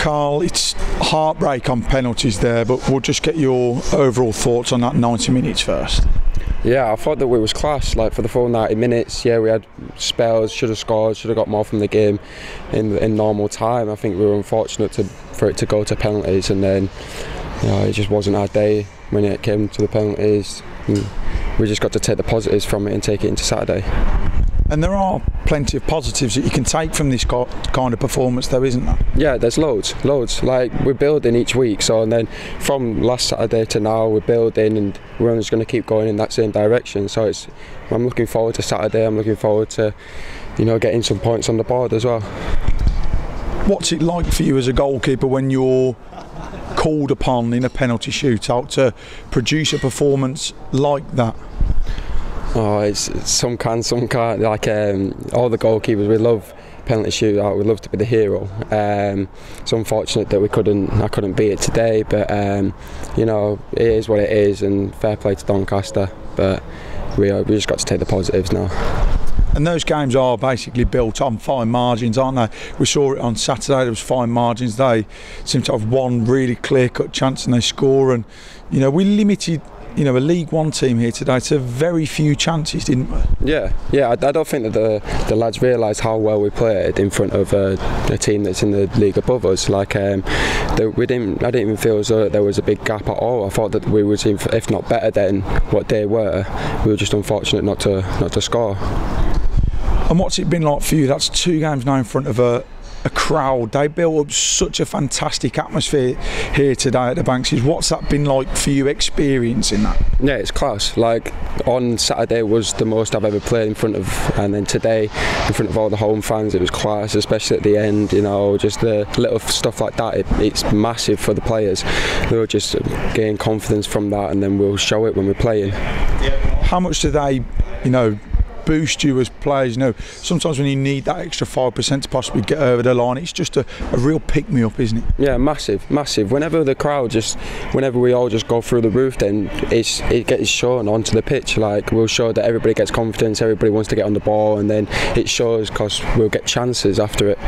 Carl, it's heartbreak on penalties there, but we'll just get your overall thoughts on that 90 minutes first. Yeah, I thought that we was class. Like for the full 90 minutes, yeah, we had spells, should have scored, should have got more from the game in in normal time. I think we were unfortunate to, for it to go to penalties, and then you know, it just wasn't our day when it came to the penalties. Mm. we just got to take the positives from it and take it into Saturday. And there are plenty of positives that you can take from this kind of performance, though, isn't there? Yeah, there's loads, loads. Like we're building each week, so and then from last Saturday to now, we're building, and we're just going to keep going in that same direction. So it's, I'm looking forward to Saturday. I'm looking forward to, you know, getting some points on the board as well. What's it like for you as a goalkeeper when you're called upon in a penalty shootout to produce a performance like that? Oh, it's, some can, some can't. Like um, all the goalkeepers, we love penalty shootout. We love to be the hero. Um, it's unfortunate that we couldn't. I couldn't be it today, but um, you know it is what it is, and fair play to Doncaster. But we are, we just got to take the positives now. And those games are basically built on fine margins, aren't they? We saw it on Saturday. There was fine margins. They seem to have one really clear-cut chance, and they score. And you know, we limited you know, a League One team here today to very few chances, didn't we? Yeah, yeah. I, I don't think that the the lads realised how well we played in front of a, a, team that's in the league above us. Like, um, we didn't. I didn't even feel as though there was a big gap at all. I thought that we were, if not better than what they were, we were just unfortunate not to not to score. And what's it been like for you? That's two games now in front of a a crowd. They built up such a fantastic atmosphere here today at the Banksies. What's that been like for you experiencing that? Yeah, it's class. Like on Saturday was the most I've ever played in front of, and then today in front of all the home fans, it was class, especially at the end. You know, just the little stuff like that. It, it's massive for the players. We'll just gain confidence from that, and then we'll show it when we're playing. How much do they, you know, boost you as players. You know, sometimes when you need that extra five percent to possibly get over the line, it's just a, a real pick me up, isn't it? Yeah, massive, massive. Whenever the crowd just, whenever we all just go through the roof, then it's it gets shown onto the pitch. Like we'll show that everybody gets confidence, everybody wants to get on the ball, and then it shows because we'll get chances after it.